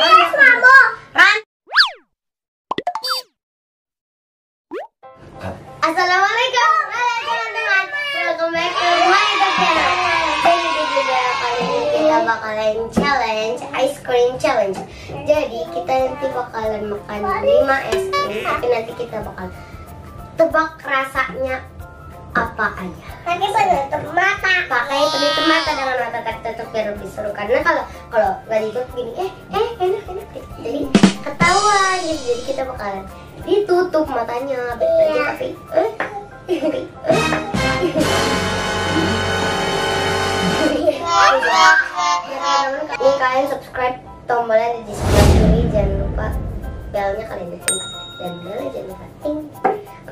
Yes, Mamo. Ran. Assalamualaikum. Halo teman-teman. Welcome back to my YouTube channel. Jadi di video kali ini kita bakalan challenge ice cream challenge. Jadi kita nanti bakalan makan 5 es krim, tapi nanti kita bakal tebak rasanya apa aja. Pakai penutup mata. Pakai penutup mata dengan mata tertutup biar lebih seru. Karena kalau kalau nggak ditutup gini, eh eh enak enak. Jadi ketahuan gitu. Jadi kita bakalan ditutup matanya, Iya. tapi eh tapi, eh. Ini kalian subscribe tombolnya di sebelah kiri jangan lupa belnya kalian hidupin dan belnya jangan lupa ting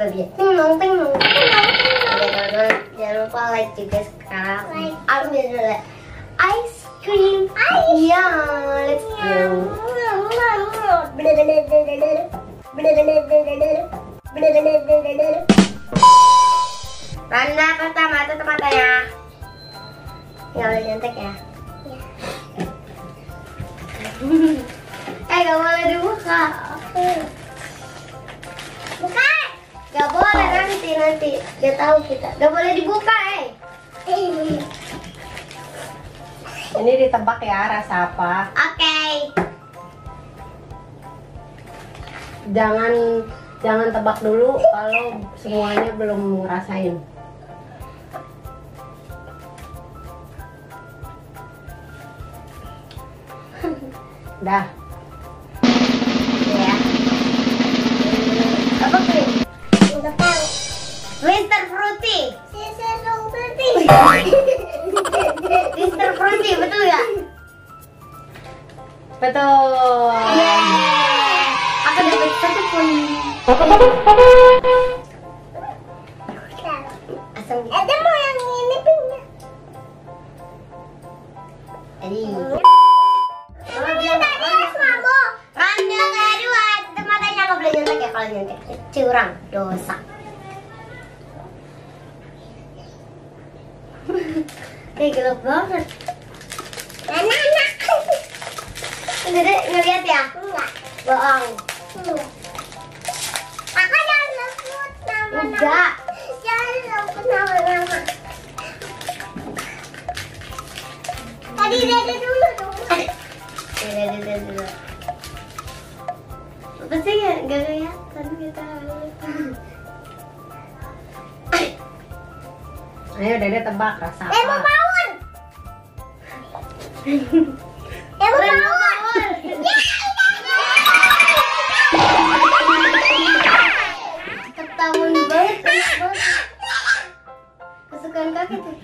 dia ting nong ting nong teman-teman, jangan lupa like juga sekarang. Like. ambil dulu ice cream. Iya let's go. Randa pertama? Tutup matanya nggak boleh nyontek ya. Eh gak boleh dibuka. Buka. Gak boleh nanti nanti dia tahu kita gak boleh dibuka eh Ini ditebak ya rasa apa? oke Jangan jangan tebak dulu kalau semuanya belum ngerasain. Dah. Mister Fruity. Sisa seperti. Mister Fruity betul ya Betul. aku dapat satu pun. Ada mau yang ini jadi Ini. Tadi kedua, kalau nyontek curang dosa. Kayak gelap banget. Nana, anak. Dede ngeliat ya? Enggak. Bohong. Enggak. Kakak jangan sebut nama-nama. Enggak. Jangan sebut nama-nama. Tadi. Dede Ayo Dede tebak rasa Eh, apa? Ketahuan banget. enak banget. Kesukaan kakek tuh.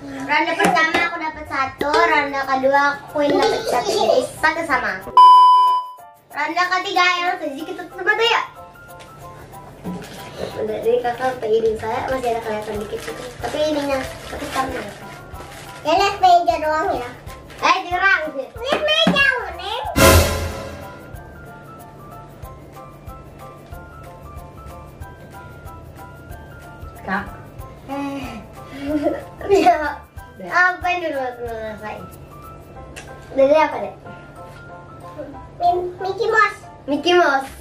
Ronde pertama aku dapat satu, ronde kedua Queen dapat satu, satu sama. Ronde ketiga yang sedikit mata ya. Jadi kakak ke hidung saya masih ada kelihatan dikit gitu. Tapi ininya, tapi karena. Ya, lihat meja doang ya. Eh, curang sih. Lihat meja, Neng. Kak. Ya, apa yang dulu aku rasain? Dari apa deh? Mickey Mouse. Mickey Mouse.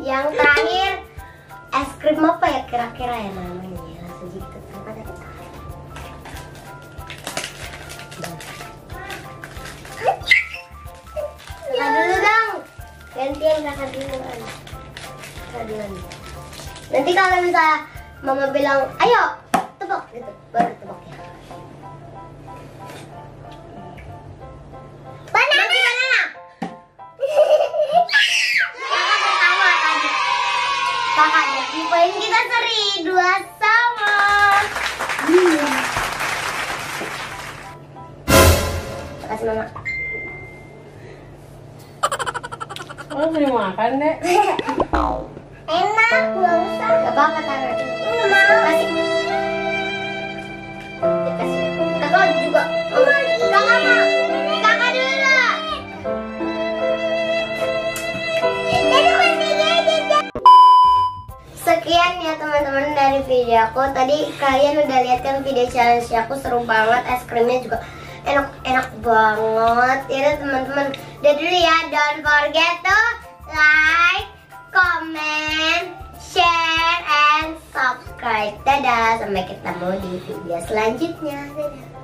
Yang terakhir es krim apa ya kira-kira ya namanya? Gitu. Dulu dong. Gantian kakak duluan. Nanti kalau misalnya mama bilang, ayo tebak gitu, baru tebak ya. Banana. banana. Kakak pertama tadi. Kakak jadi poin kita seri dua sama. Makasih mama. Oh, sering makan deh. Enak, nggak usah. Gak apa-apa taruh ini. Mau. Kasih. Juga. Kakak mau. Kakak dulu. Sekian ya teman-teman dari video aku Tadi kalian udah lihat kan video challenge aku seru banget Es krimnya juga enak-enak banget Ya teman-teman Udah ya Don't forget to like subscribe. Dadah. Sampai ketemu di video selanjutnya. Dadah.